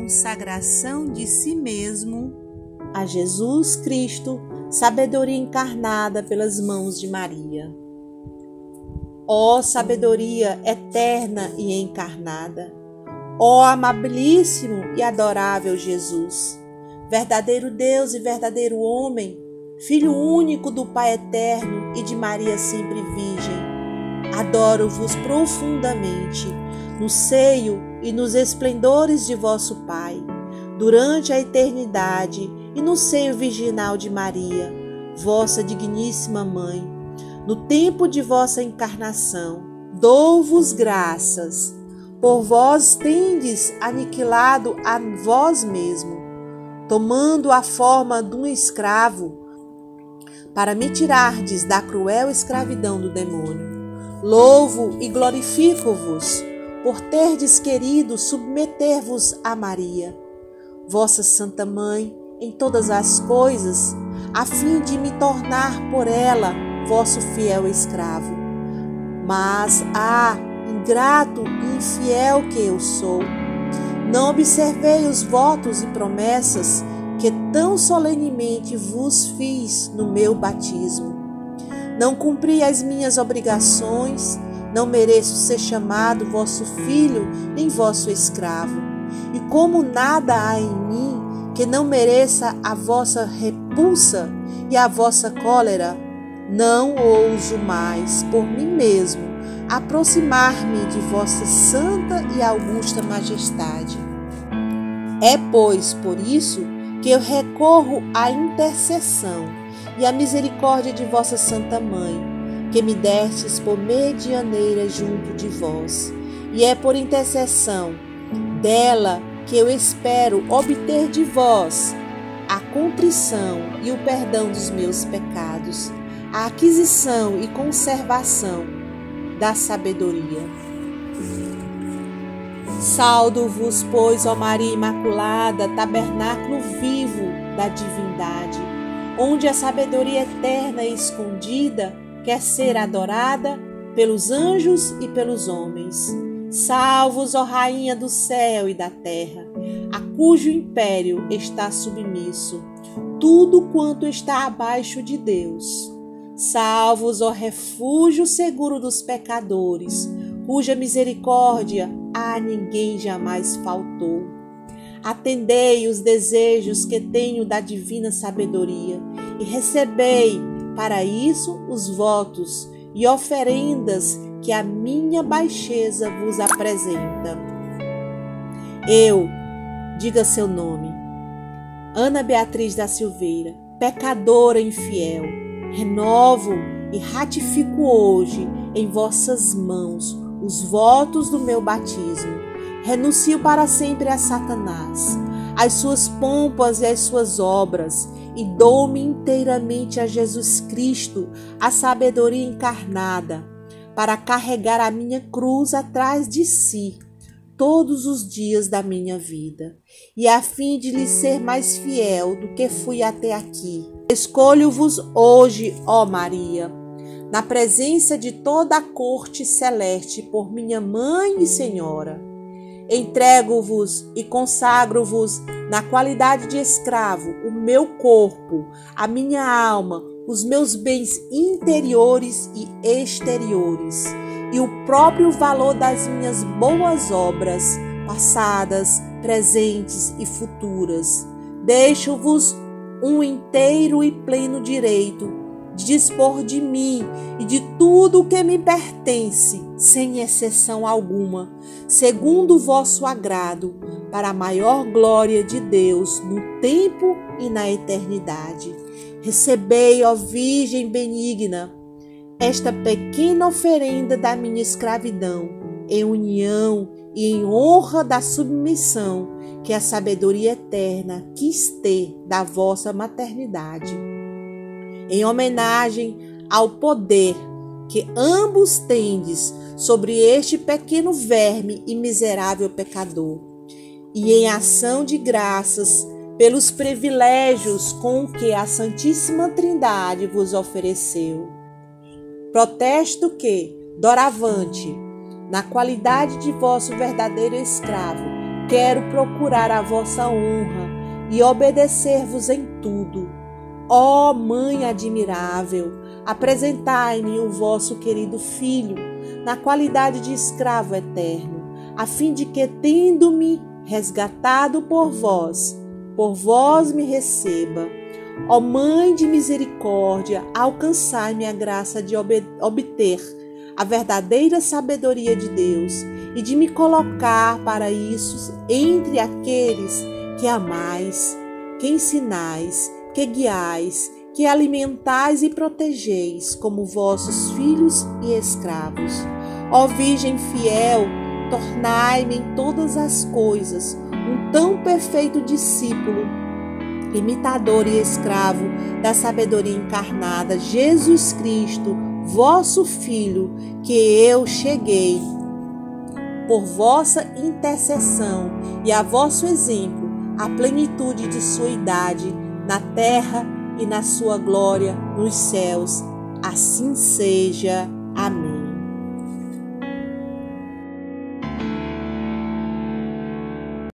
consagração de si mesmo a Jesus Cristo, sabedoria encarnada pelas mãos de Maria. Ó sabedoria eterna e encarnada, ó amabilíssimo e adorável Jesus, verdadeiro Deus e verdadeiro homem, Filho único do Pai eterno e de Maria sempre Virgem, adoro-vos profundamente no seio e nos esplendores de vosso Pai, durante a eternidade e no seio virginal de Maria, vossa digníssima Mãe, no tempo de vossa encarnação. Dou-vos graças, por vós tendes aniquilado a vós mesmo, tomando a forma de um escravo, para me tirardes da cruel escravidão do demônio. Louvo e glorifico-vos por terdes querido submeter-vos a Maria, vossa Santa Mãe, em todas as coisas, a fim de me tornar por ela vosso fiel escravo. Mas, ah, ingrato e infiel que eu sou, não observei os votos e promessas que tão solenemente vos fiz no meu batismo. Não cumpri as minhas obrigações, não mereço ser chamado vosso filho nem vosso escravo. E como nada há em mim que não mereça a vossa repulsa e a vossa cólera, não ouso mais por mim mesmo aproximar-me de vossa santa e augusta majestade. É, pois, por isso que eu recorro à intercessão e à misericórdia de vossa Santa Mãe, que me destes por medianeira junto de vós. E é por intercessão dela que eu espero obter de vós a contrição e o perdão dos meus pecados, a aquisição e conservação da sabedoria. Saldo-vos, pois, ó Maria Imaculada, tabernáculo vivo da divindade, onde a sabedoria eterna e escondida quer ser adorada pelos anjos e pelos homens. Salvos, ó Rainha do céu e da terra, a cujo império está submisso tudo quanto está abaixo de Deus. Salvos, ó refúgio seguro dos pecadores, cuja misericórdia a ninguém jamais faltou. Atendei os desejos que tenho da divina sabedoria e recebei para isso os votos e oferendas que a minha baixeza vos apresenta. Eu, diga seu nome, Ana Beatriz da Silveira, pecadora infiel, renovo e ratifico hoje em vossas mãos os votos do meu batismo. Renuncio para sempre a Satanás, as suas pompas e as suas obras, e dou-me inteiramente a Jesus Cristo, a sabedoria encarnada para carregar a minha cruz atrás de si todos os dias da minha vida, e a fim de lhe ser mais fiel do que fui até aqui. Escolho-vos hoje, ó Maria, na presença de toda a corte celeste, por minha mãe e senhora. Entrego-vos e consagro-vos na qualidade de escravo o meu corpo, a minha alma, os meus bens interiores e exteriores e o próprio valor das minhas boas obras, passadas, presentes e futuras. Deixo-vos um inteiro e pleno direito de dispor de mim e de tudo o que me pertence, sem exceção alguma, segundo o vosso agrado, para a maior glória de Deus no tempo e na eternidade. Recebei, ó Virgem benigna, esta pequena oferenda da minha escravidão, em união e em honra da submissão que a sabedoria eterna quis ter da vossa maternidade. Em homenagem ao poder que ambos tendes sobre este pequeno verme e miserável pecador, e em ação de graças pelos privilégios com que a Santíssima Trindade vos ofereceu. Protesto que, doravante, na qualidade de vosso verdadeiro escravo, quero procurar a vossa honra e obedecer-vos em tudo. Ó Mãe admirável, apresentai-me o vosso querido Filho, na qualidade de escravo eterno, a fim de que, tendo-me resgatado por vós, por vós me receba. Ó Mãe de misericórdia, alcançai-me a graça de obter a verdadeira sabedoria de Deus e de me colocar para isso entre aqueles que amais, que ensinais, que guiais, que alimentais e protegeis como vossos filhos e escravos. Ó Virgem fiel, tornai-me em todas as coisas um tão perfeito discípulo, imitador e escravo da sabedoria encarnada, Jesus Cristo, vosso Filho, que eu cheguei por vossa intercessão e a vosso exemplo a plenitude de sua idade na terra e na sua glória nos céus. Assim seja. Amém.